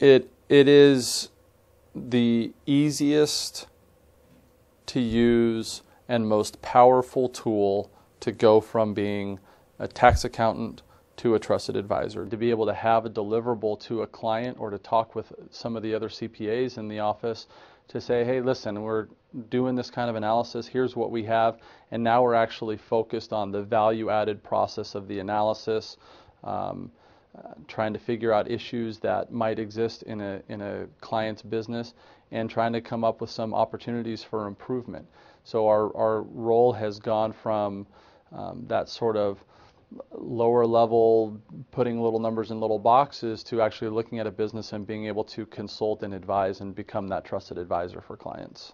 It it is the easiest to use and most powerful tool to go from being a tax accountant to a trusted advisor. To be able to have a deliverable to a client or to talk with some of the other CPAs in the office to say, hey, listen, we're doing this kind of analysis, here's what we have, and now we're actually focused on the value added process of the analysis. Um, trying to figure out issues that might exist in a, in a client's business and trying to come up with some opportunities for improvement. So our, our role has gone from um, that sort of lower level, putting little numbers in little boxes, to actually looking at a business and being able to consult and advise and become that trusted advisor for clients.